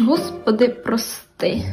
Господи, прости.